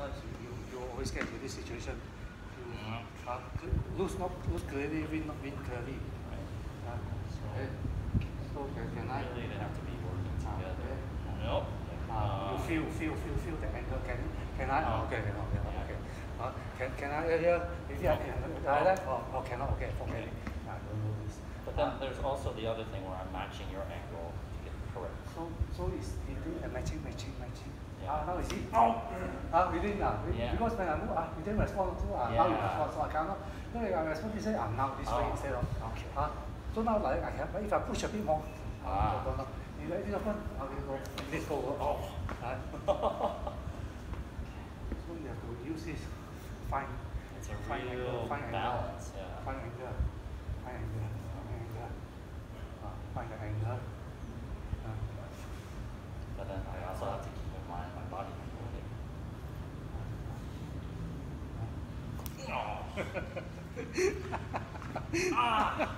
sometimes you, you, you always get into this situation. You, Mhm. uh, lose not lose clearly, win not win clearly. Right. Uh, So okay. So can, can I? really they have to be working together. okay. Nope. Uh, you feel feel feel feel the angle. Can can I? Oh. okay, cannot, cannot, Yeah. okay. Uh, can can I here? Maybe I can like that. Oh, oh, cannot. Okay, forget it. Uh, don't do this. But then Uh, there's also the other thing where I'm matching your angle to get correct. So so is it a matching. Yeah. Ah, now you see. Oh. Ah, within ah, wi- Yeah. because when I move ah, you didn't respond to ah, now you respond, so I cannot. No, I respond. You say ah, now this way Oh, instead of okay. ah. So now like I can, but if I push a bit more, Ah. don't know. You let it open, I will go. Let's go. Oh. Ah. So you have to use this fine, It's a fine angle, real fine angle, yeah. fine angle, fine angle, fine angle, find the angle. Ah. But then I also have to keep in mind my body control. Ah.